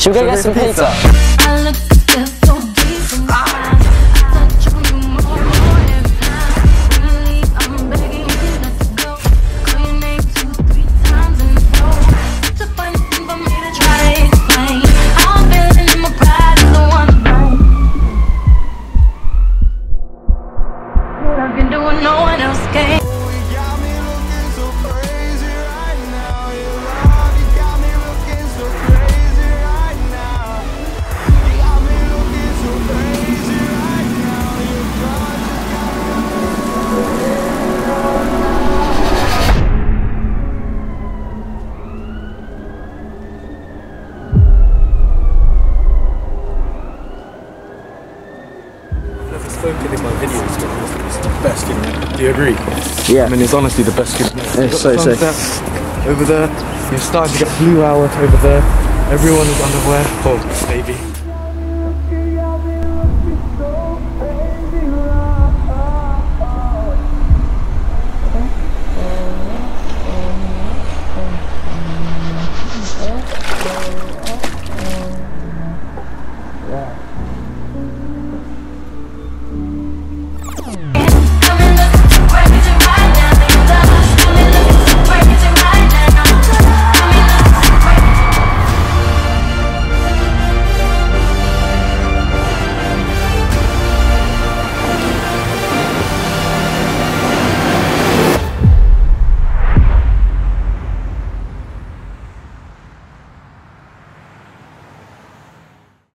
Should we go get some pizza? I look good so deep spoken in my videos, it's the best. Do you agree? Yeah. I mean, it's honestly the best kid. It's so sick. Over there, you're starting to get blue hour over there. Everyone is underwear. Oh, baby.